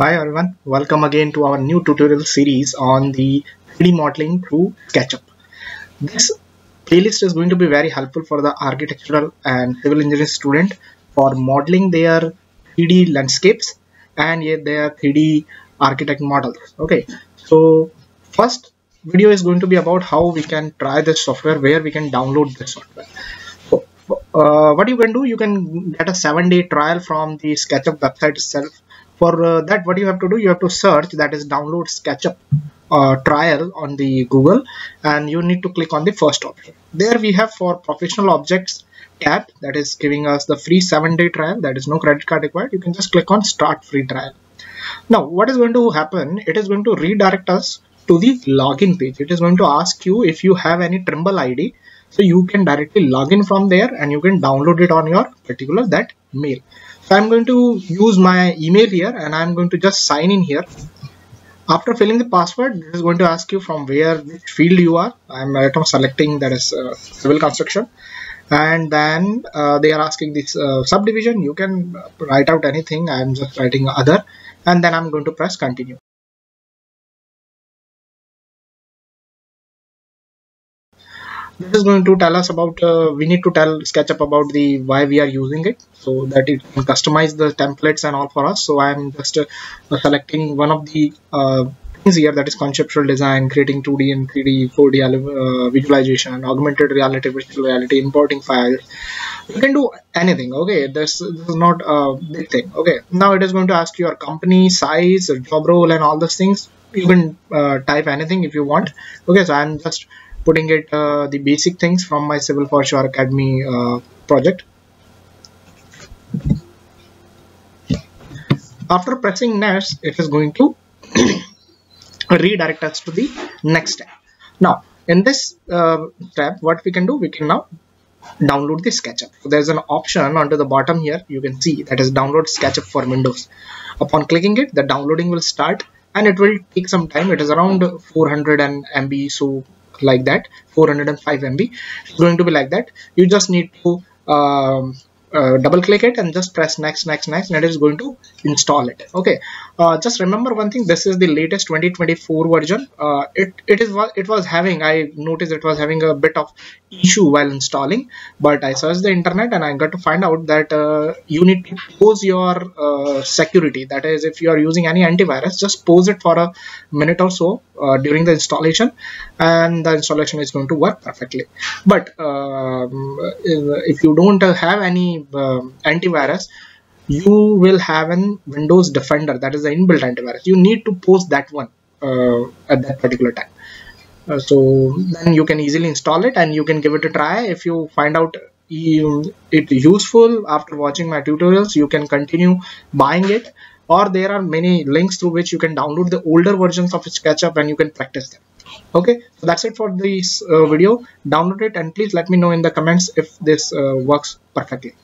Hi everyone, welcome again to our new tutorial series on the 3D modeling through SketchUp. This playlist is going to be very helpful for the architectural and civil engineering student for modeling their 3D landscapes and their 3D architect models. Okay, so first video is going to be about how we can try this software, where we can download this software. So, uh, what you can do, you can get a seven day trial from the SketchUp website itself for uh, that what you have to do you have to search that is download SketchUp uh, trial on the Google and you need to click on the first option. There we have for professional objects tab that is giving us the free seven day trial that is no credit card required. You can just click on start free trial. Now what is going to happen it is going to redirect us to the login page. It is going to ask you if you have any Trimble ID so you can directly log in from there and you can download it on your particular that mail so I'm going to use my email here and I'm going to just sign in here. After filling the password this is going to ask you from where which field you are. I'm right now selecting that is uh, civil construction. And then uh, they are asking this uh, subdivision. You can write out anything. I'm just writing other. And then I'm going to press continue this is going to tell us about uh, we need to tell SketchUp about the why we are using it so that it can customize the templates and all for us. So I'm just uh, selecting one of the uh, things here that is conceptual design creating 2d and 3d 4d uh, visualization augmented reality virtual reality importing files. You can do anything okay? This, this is not a big thing okay? Now it is going to ask your company size job role and all those things. You can uh, type anything if you want okay? So i'm just putting it uh, the basic things from my Civil for Sure Academy uh, project. After pressing next, it is going to redirect us to the next tab. Now, in this uh, tab, what we can do, we can now download the SketchUp. So there's an option under the bottom here, you can see that is download SketchUp for Windows. Upon clicking it, the downloading will start and it will take some time. It is around 400 MB, so like that 405 MB it's going to be like that. You just need to um, uh, double click it and just press next next next and it is going to install it. Okay. Uh, just remember one thing. This is the latest 2024 version. Uh, it it is what it was having i noticed it was having a bit of issue while installing but i searched the internet and i got to find out that uh, you need to pause your uh, security. That is if you are using any antivirus just pause it for a minute or so during the installation and the installation is going to work perfectly. But um, if you don't have any uh, antivirus you will have an windows defender that is the inbuilt antivirus. You need to post that one uh, at that particular time. Uh, so then you can easily install it and you can give it a try. If you find out it useful after watching my tutorials you can continue buying it. Or there are many links through which you can download the older versions of SketchUp and you can practice them. Okay? So that's it for this uh, video. Download it and please let me know in the comments if this uh, works perfectly